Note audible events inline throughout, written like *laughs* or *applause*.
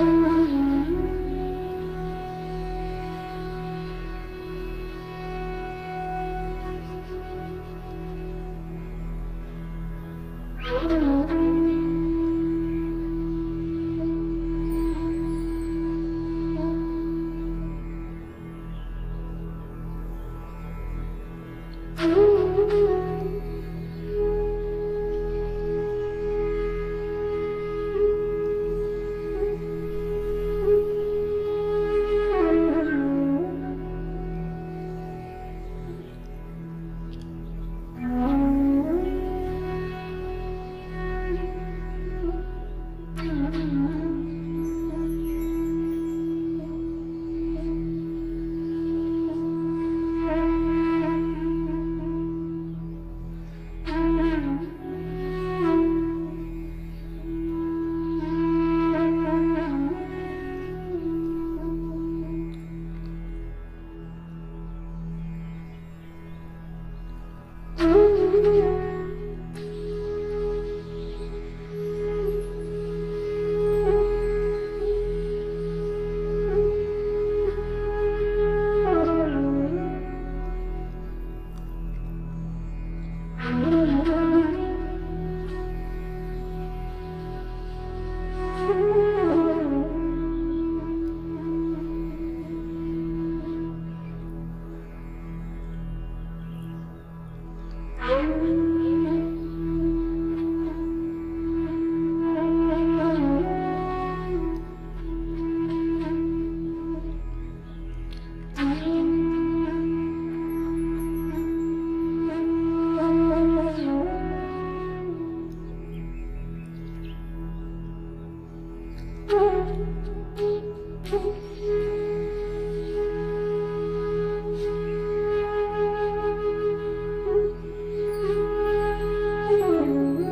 around. Mm-hmm.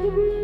Mm-hmm. *laughs*